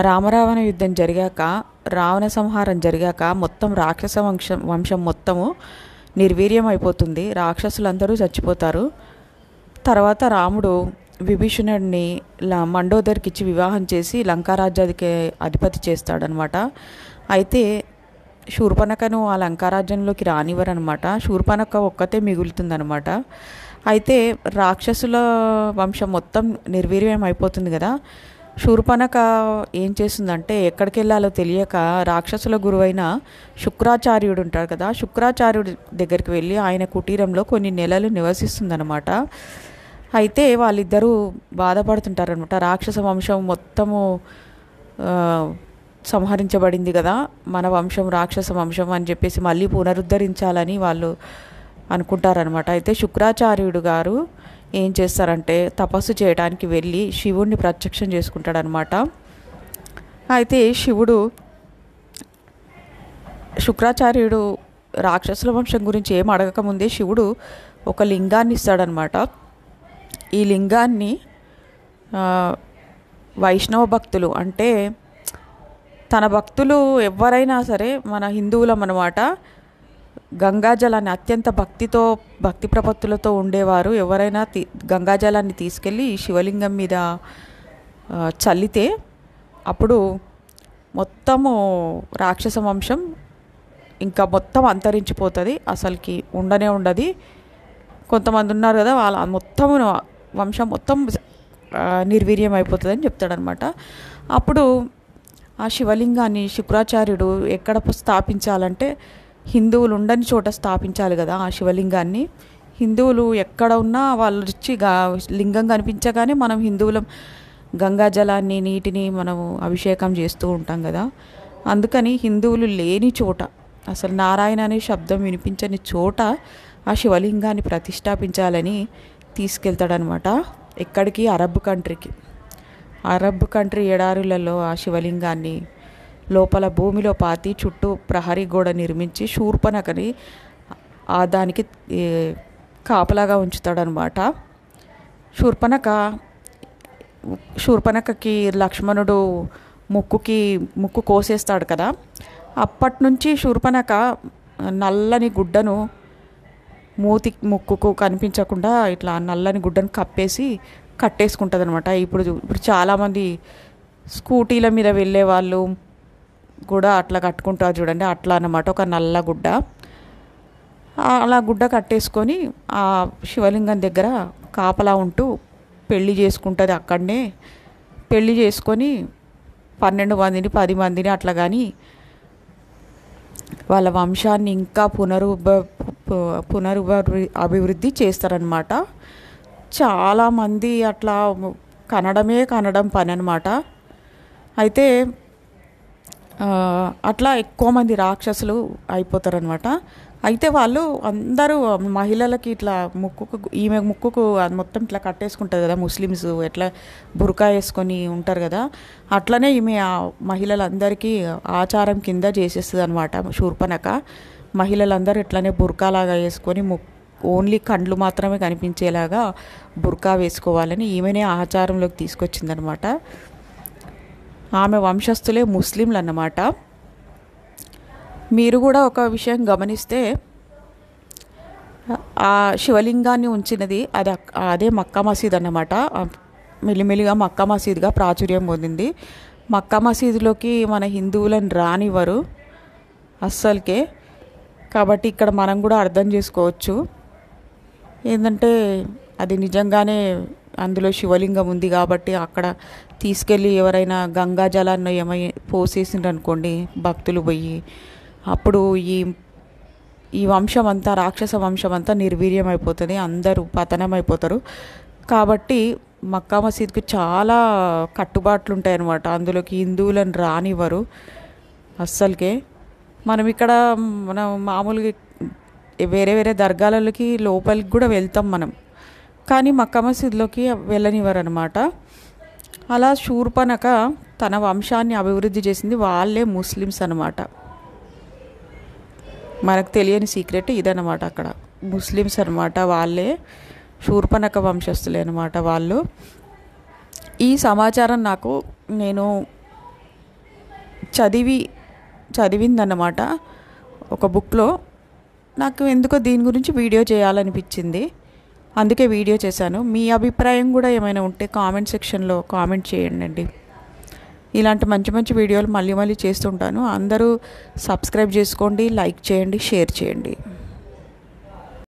రామరావణ యుద్ధం జరిగాక రావణ సంహారం జరిగాక మొత్తం రాక్షస వంశం వంశం మొత్తము నిర్వీర్యం అయిపోతుంది రాక్షసులందరూ చచ్చిపోతారు. తర్వాత రాముడు విభీషణుడిని మండోదరికి ఇచ్చి వివాహం చేసి లంకారాజ్యానికి అధిపతి చేస్తాడనమాట అయితే శూర్పణకను ఆ లంకారాజ్యంలోకి రానివ్వరనమాట శూర్పణక ఒక్కతే మిగులుతుందనమాట అయితే రాక్షసుల వంశం మొత్తం నిర్వీర్యం అయిపోతుంది కదా. శూర్పణక ఏం చేసిందంటే ఎక్కడికి వెళ్ళాలో తెలియక రాక్షసుల గురువైన శుక్రాచార్యుడు ఉంటాడు కదా. శుక్రాచార్యుడి దగ్గరికి వెళ్ళి ఆయన కుటీరంలో కొన్ని నెలలు నివసిస్తుందన్నమాట. అయితే వాళ్ళిద్దరూ బాధపడుతుంటారనమాట రాక్షస వంశం మొత్తము సంహరించబడింది కదా. మన వంశం రాక్షస వంశం అని చెప్పేసి మళ్ళీ పునరుద్ధరించాలని వాళ్ళు అనుకుంటారనమాట అయితే శుక్రాచార్యుడు గారు ఏం చేస్తారంటే తపస్సు చేయడానికి వెళ్ళి శివుణ్ణి ప్రత్యక్షం చేసుకుంటాడనమాట. అయితే శివుడు శుక్రాచార్యుడు రాక్షసుల వంశం గురించి ఏం అడగకముందే శివుడు ఒక లింగాన్ని ఇస్తాడనమాట. ఈ లింగాన్ని వైష్ణవ భక్తులు అంటే తన భక్తులు ఎవరైనా సరే మన హిందువులం అనమాట గంగాజలాన్ని అత్యంత భక్తితో భక్తి ప్రపత్తులతో ఉండేవారు. ఎవరైనా తీ గంగాజలాన్ని తీసుకెళ్ళి ఈ శివలింగం మీద చల్లితే అప్పుడు మొత్తము రాక్షస వంశం ఇంకా మొత్తం అంతరించిపోతుంది. అసలుకి ఉండనే ఉండదు. కొంతమంది ఉన్నారు కదా వాళ్ళ మొత్తం వంశం మొత్తం నిర్వీర్యం అయిపోతుంది అని చెప్తాడనమాట అప్పుడు ఆ శివలింగాన్ని శుక్రాచార్యుడు ఎక్కడ స్థాపించాలంటే హిందువులు ఉండని చోట స్థాపించాలి కదా ఆ శివలింగాన్ని. హిందువులు ఎక్కడ ఉన్నా వాళ్ళు వచ్చి గా లింగం కనిపించగానే మనం హిందువులం గంగా జలాన్ని నీటిని మనము అభిషేకం చేస్తూ ఉంటాం కదా. అందుకని హిందువులు లేని చోట అసలు నారాయణ అనే శబ్దం వినిపించని చోట ఆ శివలింగాన్ని ప్రతిష్టాపించాలని తీసుకెళ్తాడనమాట ఎక్కడికి? అరబ్ కంట్రీకి. అరబ్ కంట్రీ ఎడారులలో ఆ శివలింగాన్ని లోపల భూమిలో పాతి చుట్టూ ప్రహరీ గోడ నిర్మించి శూర్పణకని ఆ దానికి కాపలాగా ఉంచుతాడనమాట శూర్పణక శూర్పణకకి లక్ష్మణుడు ముక్కుకి ముక్కు కోసేస్తాడు కదా. అప్పటి నుంచి శూర్పణక నల్లని గుడ్డను మూతి ముక్కుకు కనిపించకుండా ఇట్లా నల్లని గుడ్డను కప్పేసి కట్టేసుకుంటుంది అనమాట ఇప్పుడు ఇప్పుడు చాలామంది స్కూటీల మీద వెళ్ళే వాళ్ళు కూడా అట్లా కట్టుకుంటారు చూడండి అట్లా అన్నమాట. ఒక నల్ల గుడ్డ. అలా గుడ్డ కట్టేసుకొని ఆ శివలింగం దగ్గర కాపలా ఉంటూ పెళ్ళి చేసుకుంటుంది అక్కడనే. పెళ్ళి చేసుకొని పన్నెండు మందిని పది మందిని అట్లా కానీ వాళ్ళ వంశాన్ని ఇంకా పునరుభ పు- పునరుభ అభివృద్ధి చేస్తారనమాట చాలామంది అట్లా కనడమే కనడం పని అనమాట అయితే అట్లా ఎక్కువ మంది రాక్షసులు అయిపోతారనమాట అయితే వాళ్ళు అందరూ మహిళలకి ఇట్లా ముక్కుకు ఈమె ముక్కుకు అది మొత్తం ఇట్లా కట్టేసుకుంటుంది కదా ముస్లిమ్స్ ఎట్లా బురకా వేసుకొని ఉంటారు కదా అట్లనే ఈమె ఆ మహిళలందరికీ ఆచారం కింద చేసేస్తుంది అనమాట శూర్పణక మహిళలందరూ ఇట్లనే బురకాలాగా వేసుకొని ముక్ ఓన్లీ కండ్లు మాత్రమే కనిపించేలాగా బుర్కా వేసుకోవాలని ఈమెనే ఆచారంలోకి తీసుకొచ్చిందనమాట ఆమె వంశస్థులే ముస్లింలు అన్నమాట మీరు కూడా ఒక విషయం గమనిస్తే ఆ శివలింగాన్ని ఉంచినది అది అదే మక్కా మసీద్ అన్నమాట. మెల్లిమెల్లిగా మక్కా మసీద్గా ప్రాచుర్యం పొందింది. మక్కా మసీదులోకి మన హిందువులను రానివ్వరు అస్సలకే. కాబట్టి ఇక్కడ మనం కూడా అర్థం చేసుకోవచ్చు. ఏంటంటే అది నిజంగానే అందులో శివలింగం ఉంది కాబట్టి అక్కడ తీసుకెళ్ళి ఎవరైనా గంగా జలాన్ని ఏమై పోసేసిండ్రు అనుకోండి భక్తులు పోయి అప్పుడు ఈ ఈ వంశం అంతా రాక్షస వంశం అంతా నిర్వీర్యం అయిపోతుంది అందరూ పతనం అయిపోతారు కాబట్టి మక్కా మసీద్కి చాలా కట్టుబాట్లు ఉంటాయి అన్నమాట అందులోకి హిందువులను రానివ్వరు. అస్సలకే. మనం ఇక్కడ మనం మామూలుగా వేరే వేరే దర్గాలకి లోపలికి కూడా వెళ్తాం మనం. కానీ మక్కా మసీద్లోకి వెళ్ళనివ్వరు అనమాట అలా శూర్పణక తన వంశాన్ని అభివృద్ధి చేసింది వాళ్ళే ముస్లిమ్స్ అనమాట మనకు తెలియని సీక్రెట్ ఇదనమాట అక్కడ. ముస్లిమ్స్ అనమాట వాళ్ళే శూర్పణక వంశస్థులే అనమాట వాళ్ళు. ఈ సమాచారం నాకు నేను చదివి చదివిందన్నమాట. ఒక బుక్లో నాకు ఎందుకో దీని గురించి వీడియో చేయాలనిపించింది. అందుకే వీడియో చేశాను. మీ అభిప్రాయం కూడా ఏమైనా ఉంటే కామెంట్ సెక్షన్లో కామెంట్ చేయండి ఇలాంటి మంచి మంచి వీడియోలు మళ్ళీ మళ్ళీ చేస్తుంటాను. అందరూ సబ్స్క్రైబ్ చేసుకోండి లైక్ చేయండి షేర్ చేయండి.